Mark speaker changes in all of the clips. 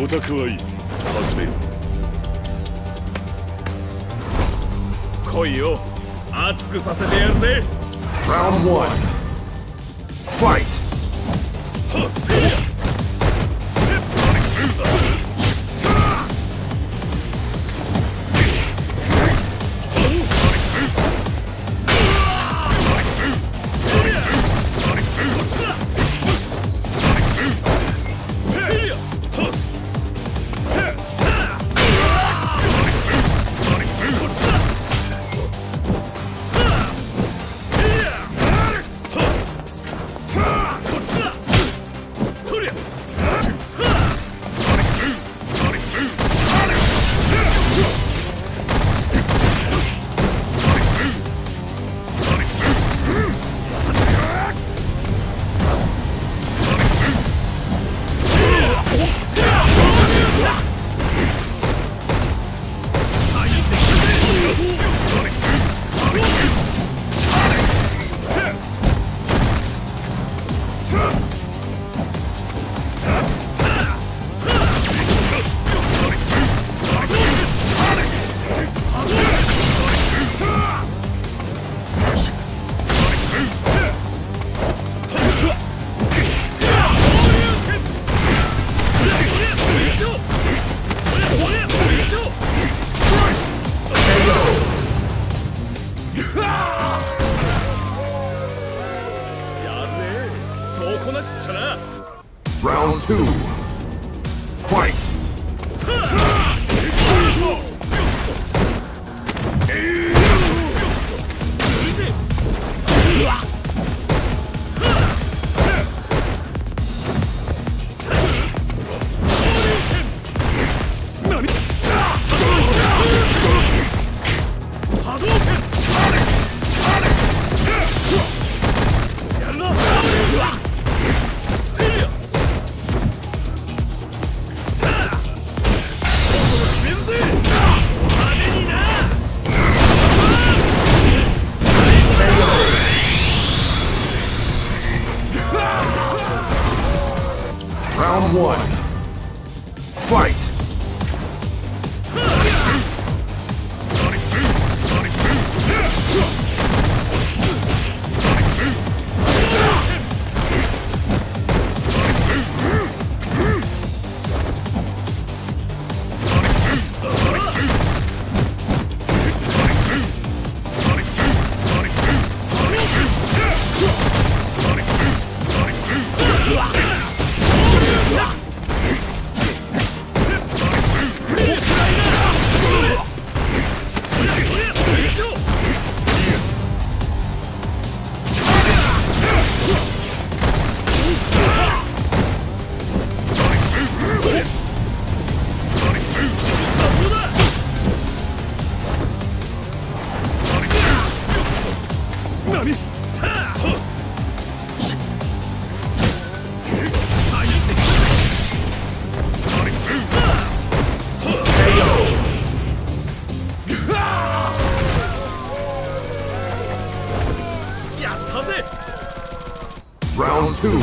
Speaker 1: ごたくはいい始めよ
Speaker 2: 来いよ熱くさせてやるぜ
Speaker 3: Round one. Fight. Huh! Round two. Round one. Fight. Round two.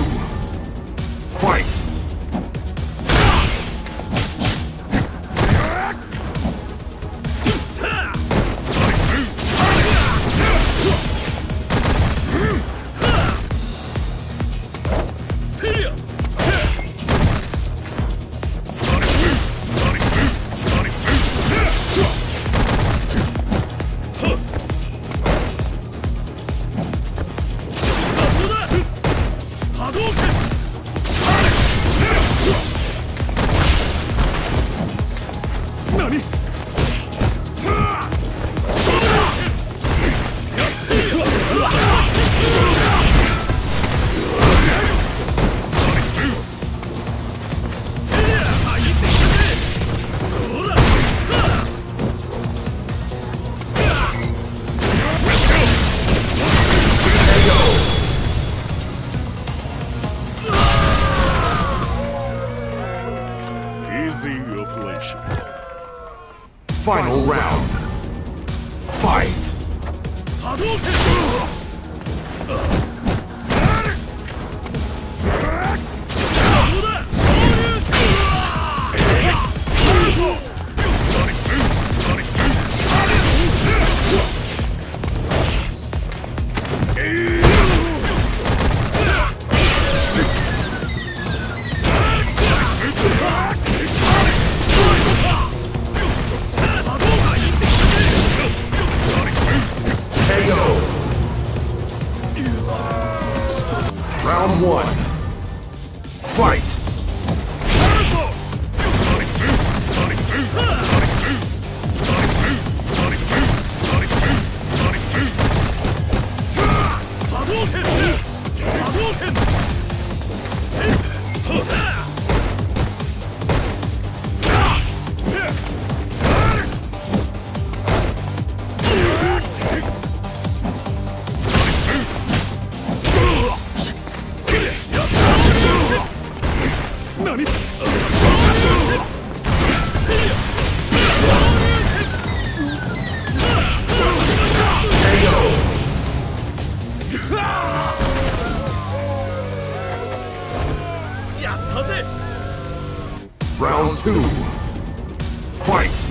Speaker 3: Fight.
Speaker 1: Operation
Speaker 3: Final round. Fight. Round one. Fight!
Speaker 2: やったぜ
Speaker 3: Round two. Fight!